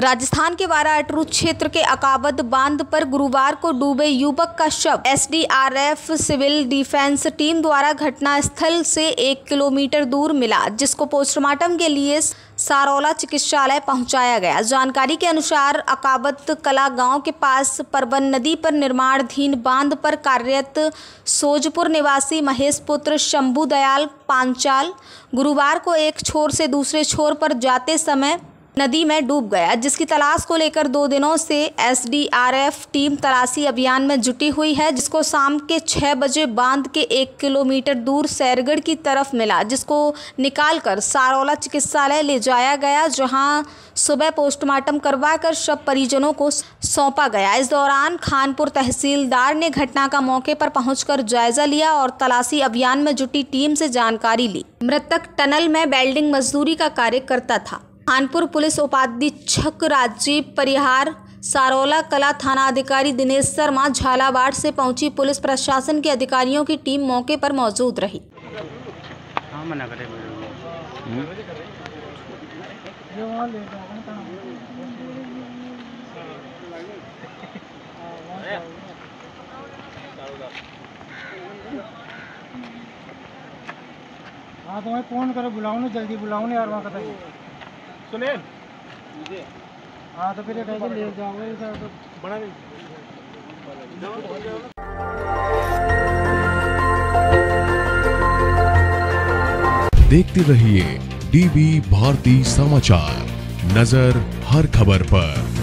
राजस्थान के बारा अटरू क्षेत्र के अकाबद बाँध पर गुरुवार को डूबे युवक का शव। एसडीआरएफ सिविल डिफेंस टीम द्वारा घटनास्थल से एक किलोमीटर दूर मिला, जिसको पोस्टमार्टम के लिए सारौला चिकित्सालय पहुँचाया गया। जानकारी के अनुसार अकाबत कला गाँव के पास परबन नदी पर निर्माणाधीन बाँध पर कार्यरत सोजपुर निवासी महेश पुत्र शंभू दयाल पांचाल गुरुवार को एक छोर से दूसरे छोर पर जाते समय नदी में डूब गया, जिसकी तलाश को लेकर दो दिनों से एसडीआरएफ टीम तलाशी अभियान में जुटी हुई है, जिसको शाम के छः बजे बाँध के एक किलोमीटर दूर सैरगढ़ की तरफ़ मिला, जिसको निकालकर सारौला चिकित्सालय ले जाया गया, जहाँ सुबह पोस्टमार्टम करवाकर शव परिजनों को सौंपा गया। इस दौरान खानपुर तहसीलदार ने घटना का मौके पर पहुंचकर जायजा लिया और तलाशी अभियान में जुटी टीम से जानकारी ली। मृतक टनल में वेल्डिंग मजदूरी का कार्य करता था। कानपुर पुलिस उपाधीक्षक राजीव परिहार सारोला कला थाना अधिकारी दिनेश शर्मा झालावाड़ से पहुँची पुलिस प्रशासन के अधिकारियों की टीम मौके पर मौजूद रही। हाँ? हाँ तो मैं फ़ोन करो बुलाओ ना जल्दी बुलाओ ना यार वहाँ का सुने हाँ तो फिर ले जाओ बड़ा तो देखते रहिए डीबी भारती समाचार नज़र हर खबर पर।